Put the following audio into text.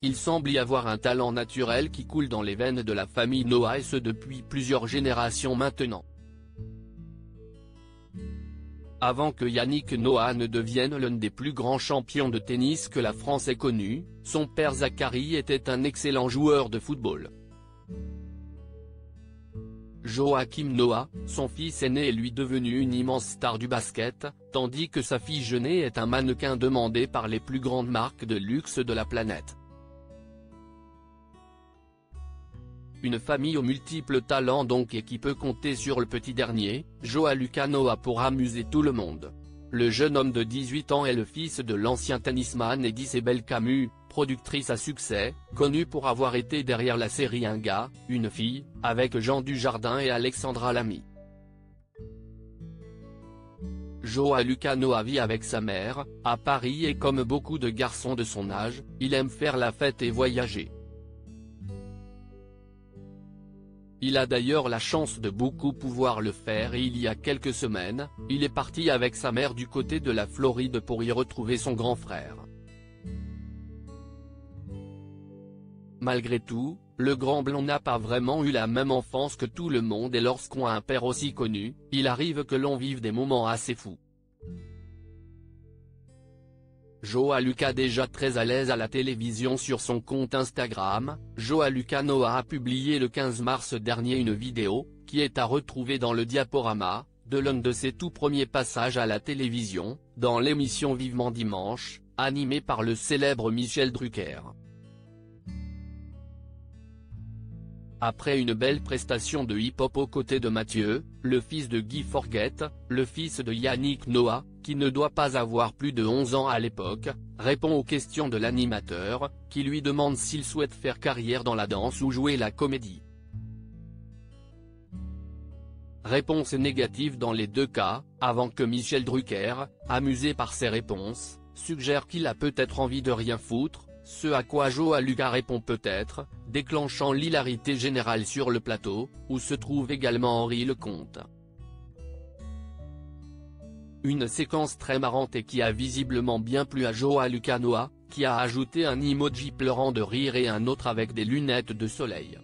il semble y avoir un talent naturel qui coule dans les veines de la famille Noah et ce depuis plusieurs générations maintenant. Avant que Yannick Noah ne devienne l'un des plus grands champions de tennis que la France ait connu, son père Zachary était un excellent joueur de football. Joachim Noah, son fils aîné est lui devenu une immense star du basket, tandis que sa fille Jenée est un mannequin demandé par les plus grandes marques de luxe de la planète. Une famille aux multiples talents donc et qui peut compter sur le petit dernier, Joa Lucanoa pour amuser tout le monde. Le jeune homme de 18 ans est le fils de l'ancien tennisman Edith Camus, productrice à succès, connue pour avoir été derrière la série Un gars, une fille, avec Jean Dujardin et Alexandra Lamy. Joa Lucanoa vit avec sa mère, à Paris et comme beaucoup de garçons de son âge, il aime faire la fête et voyager. Il a d'ailleurs la chance de beaucoup pouvoir le faire et il y a quelques semaines, il est parti avec sa mère du côté de la Floride pour y retrouver son grand frère. Malgré tout, le grand blond n'a pas vraiment eu la même enfance que tout le monde et lorsqu'on a un père aussi connu, il arrive que l'on vive des moments assez fous. Joa Lucas déjà très à l'aise à la télévision sur son compte Instagram, Joa Noah a publié le 15 mars dernier une vidéo, qui est à retrouver dans le diaporama, de l'un de ses tout premiers passages à la télévision, dans l'émission Vivement Dimanche, animée par le célèbre Michel Drucker. Après une belle prestation de hip-hop aux côtés de Mathieu, le fils de Guy Forget, le fils de Yannick Noah, qui ne doit pas avoir plus de 11 ans à l'époque, répond aux questions de l'animateur, qui lui demande s'il souhaite faire carrière dans la danse ou jouer la comédie. Réponse négative dans les deux cas, avant que Michel Drucker, amusé par ses réponses, suggère qu'il a peut-être envie de rien foutre, ce à quoi Joa Lucas répond peut-être, déclenchant l'hilarité générale sur le plateau, où se trouve également Henri Lecomte. Une séquence très marrante et qui a visiblement bien plu à Joa Lucanoa, qui a ajouté un emoji pleurant de rire et un autre avec des lunettes de soleil.